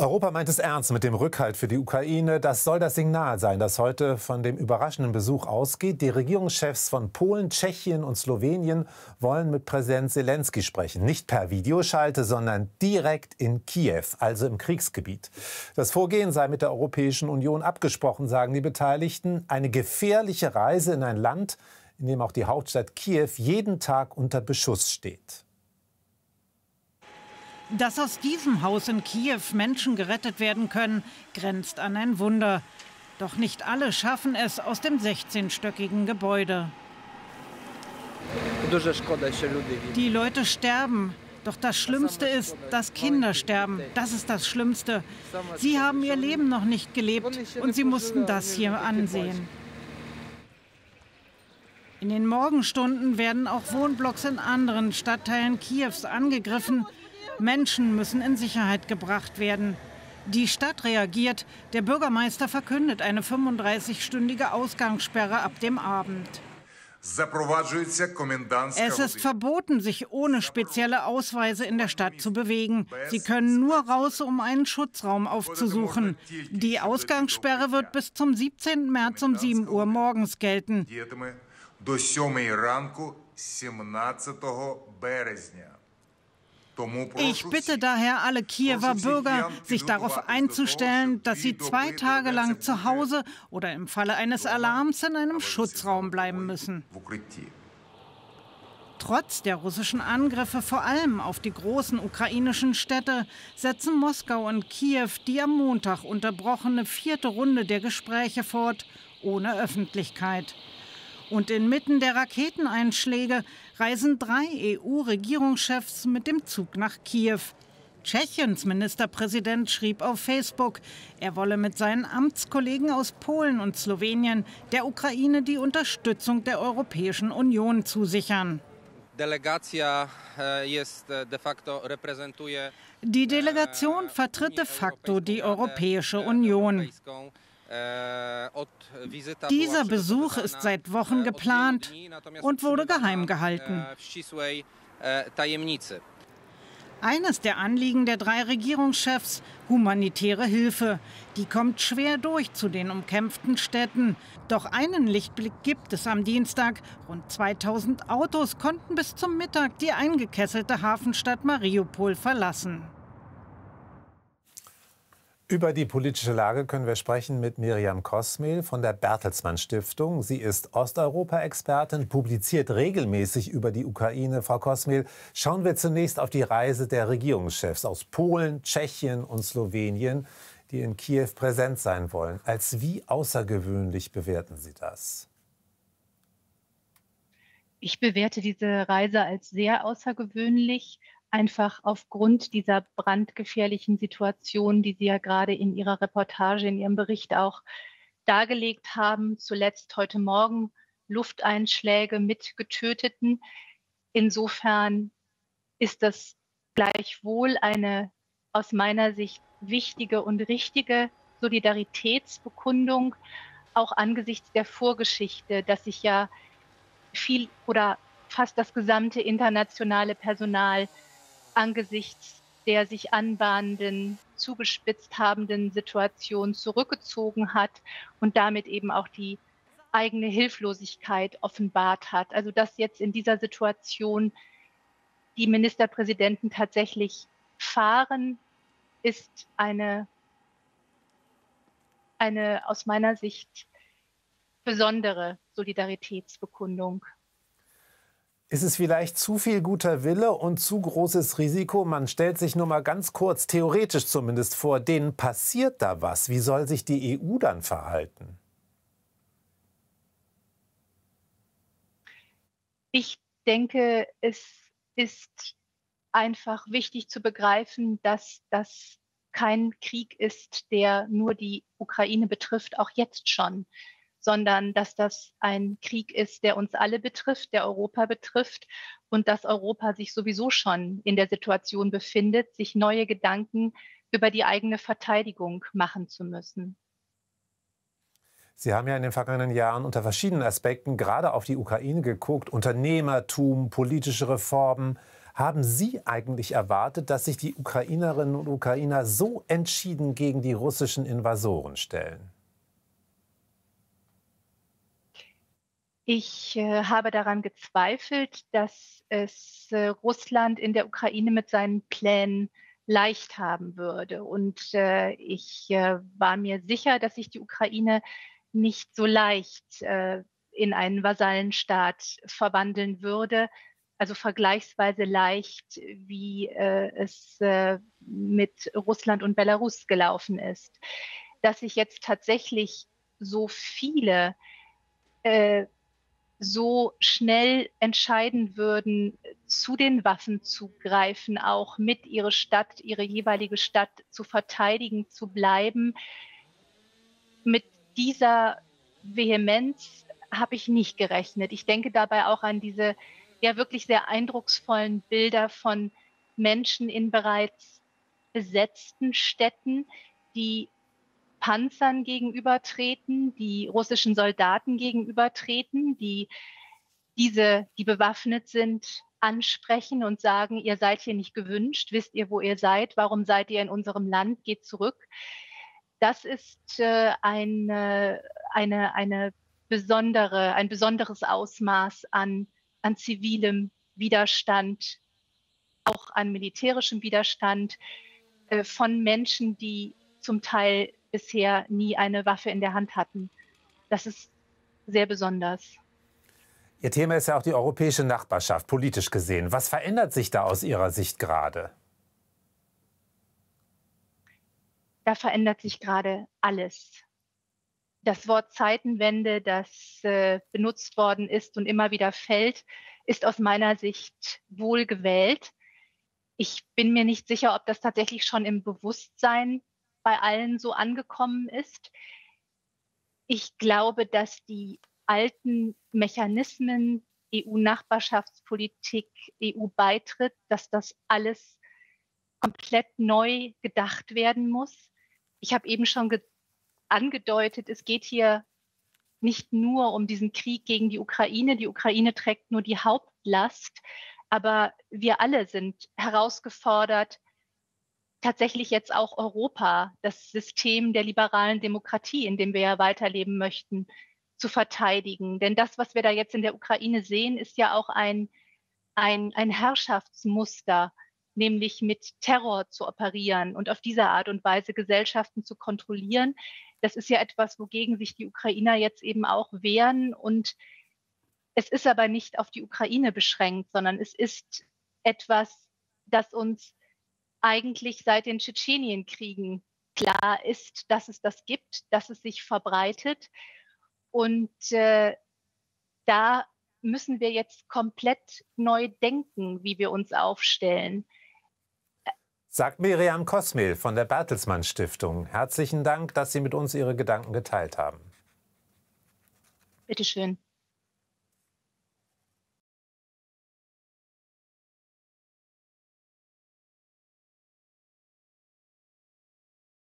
Europa meint es ernst mit dem Rückhalt für die Ukraine. Das soll das Signal sein, das heute von dem überraschenden Besuch ausgeht. Die Regierungschefs von Polen, Tschechien und Slowenien wollen mit Präsident Zelensky sprechen. Nicht per Videoschalte, sondern direkt in Kiew, also im Kriegsgebiet. Das Vorgehen sei mit der Europäischen Union abgesprochen, sagen die Beteiligten. Eine gefährliche Reise in ein Land, in dem auch die Hauptstadt Kiew jeden Tag unter Beschuss steht. Dass aus diesem Haus in Kiew Menschen gerettet werden können, grenzt an ein Wunder. Doch nicht alle schaffen es aus dem 16-stöckigen Gebäude. Die Leute sterben. Doch das Schlimmste ist, dass Kinder sterben. Das ist das Schlimmste. Sie haben ihr Leben noch nicht gelebt und sie mussten das hier ansehen. In den Morgenstunden werden auch Wohnblocks in anderen Stadtteilen Kiews angegriffen Menschen müssen in Sicherheit gebracht werden. Die Stadt reagiert. Der Bürgermeister verkündet eine 35-stündige Ausgangssperre ab dem Abend. Es ist verboten, sich ohne spezielle Ausweise in der Stadt zu bewegen. Sie können nur raus, um einen Schutzraum aufzusuchen. Die Ausgangssperre wird bis zum 17. März um 7 Uhr morgens gelten. Ich bitte daher alle Kiewer Bürger, sich darauf einzustellen, dass sie zwei Tage lang zu Hause oder im Falle eines Alarms in einem Schutzraum bleiben müssen. Trotz der russischen Angriffe vor allem auf die großen ukrainischen Städte setzen Moskau und Kiew die am Montag unterbrochene vierte Runde der Gespräche fort, ohne Öffentlichkeit. Und inmitten der Raketeneinschläge reisen drei EU-Regierungschefs mit dem Zug nach Kiew. Tschechiens Ministerpräsident schrieb auf Facebook, er wolle mit seinen Amtskollegen aus Polen und Slowenien der Ukraine die Unterstützung der Europäischen Union zusichern. Eh, die Delegation vertritt de facto die Europäische Union. Dieser Besuch ist seit Wochen geplant und wurde geheim gehalten. Eines der Anliegen der drei Regierungschefs, humanitäre Hilfe, die kommt schwer durch zu den umkämpften Städten. Doch einen Lichtblick gibt es am Dienstag. Rund 2000 Autos konnten bis zum Mittag die eingekesselte Hafenstadt Mariupol verlassen. Über die politische Lage können wir sprechen mit Miriam Kosmel von der Bertelsmann Stiftung. Sie ist Osteuropa-Expertin, publiziert regelmäßig über die Ukraine. Frau Kosmel, schauen wir zunächst auf die Reise der Regierungschefs aus Polen, Tschechien und Slowenien, die in Kiew präsent sein wollen. Als wie außergewöhnlich bewerten Sie das? Ich bewerte diese Reise als sehr außergewöhnlich, einfach aufgrund dieser brandgefährlichen Situation, die Sie ja gerade in Ihrer Reportage, in Ihrem Bericht auch dargelegt haben, zuletzt heute Morgen Lufteinschläge mit Getöteten. Insofern ist das gleichwohl eine aus meiner Sicht wichtige und richtige Solidaritätsbekundung, auch angesichts der Vorgeschichte, dass sich ja viel oder fast das gesamte internationale Personal angesichts der sich anbahnenden, zugespitzt habenden Situation zurückgezogen hat und damit eben auch die eigene Hilflosigkeit offenbart hat. Also dass jetzt in dieser Situation die Ministerpräsidenten tatsächlich fahren, ist eine, eine aus meiner Sicht besondere Solidaritätsbekundung. Ist es vielleicht zu viel guter Wille und zu großes Risiko? Man stellt sich nur mal ganz kurz, theoretisch zumindest vor, denen passiert da was. Wie soll sich die EU dann verhalten? Ich denke, es ist einfach wichtig zu begreifen, dass das kein Krieg ist, der nur die Ukraine betrifft, auch jetzt schon sondern dass das ein Krieg ist, der uns alle betrifft, der Europa betrifft und dass Europa sich sowieso schon in der Situation befindet, sich neue Gedanken über die eigene Verteidigung machen zu müssen. Sie haben ja in den vergangenen Jahren unter verschiedenen Aspekten gerade auf die Ukraine geguckt, Unternehmertum, politische Reformen. Haben Sie eigentlich erwartet, dass sich die Ukrainerinnen und Ukrainer so entschieden gegen die russischen Invasoren stellen? Ich äh, habe daran gezweifelt, dass es äh, Russland in der Ukraine mit seinen Plänen leicht haben würde. Und äh, ich äh, war mir sicher, dass sich die Ukraine nicht so leicht äh, in einen Vasallenstaat verwandeln würde, also vergleichsweise leicht, wie äh, es mit Russland und Belarus gelaufen ist. Dass sich jetzt tatsächlich so viele so schnell entscheiden würden, zu den Waffen zu greifen, auch mit ihre Stadt, ihre jeweilige Stadt zu verteidigen, zu bleiben. Mit dieser Vehemenz habe ich nicht gerechnet. Ich denke dabei auch an diese ja wirklich sehr eindrucksvollen Bilder von Menschen in bereits besetzten Städten, die Panzern gegenübertreten, die russischen Soldaten gegenübertreten, die diese, die bewaffnet sind, ansprechen und sagen, ihr seid hier nicht gewünscht, wisst ihr, wo ihr seid, warum seid ihr in unserem Land, geht zurück. Das ist äh, eine, eine, eine besondere, ein besonderes Ausmaß an, an zivilem Widerstand, auch an militärischem Widerstand äh, von Menschen, die zum Teil bisher nie eine Waffe in der Hand hatten. Das ist sehr besonders. Ihr Thema ist ja auch die europäische Nachbarschaft, politisch gesehen. Was verändert sich da aus Ihrer Sicht gerade? Da verändert sich gerade alles. Das Wort Zeitenwende, das äh, benutzt worden ist und immer wieder fällt, ist aus meiner Sicht wohl gewählt. Ich bin mir nicht sicher, ob das tatsächlich schon im Bewusstsein bei allen so angekommen ist. Ich glaube, dass die alten Mechanismen, EU-Nachbarschaftspolitik, EU-Beitritt, dass das alles komplett neu gedacht werden muss. Ich habe eben schon angedeutet, es geht hier nicht nur um diesen Krieg gegen die Ukraine. Die Ukraine trägt nur die Hauptlast, aber wir alle sind herausgefordert, tatsächlich jetzt auch Europa, das System der liberalen Demokratie, in dem wir ja weiterleben möchten, zu verteidigen. Denn das, was wir da jetzt in der Ukraine sehen, ist ja auch ein, ein, ein Herrschaftsmuster, nämlich mit Terror zu operieren und auf diese Art und Weise Gesellschaften zu kontrollieren. Das ist ja etwas, wogegen sich die Ukrainer jetzt eben auch wehren. Und es ist aber nicht auf die Ukraine beschränkt, sondern es ist etwas, das uns eigentlich seit den Tschetschenienkriegen klar ist, dass es das gibt, dass es sich verbreitet. Und äh, da müssen wir jetzt komplett neu denken, wie wir uns aufstellen. Sagt Miriam Kosmil von der Bertelsmann Stiftung. Herzlichen Dank, dass Sie mit uns Ihre Gedanken geteilt haben. Bitte schön.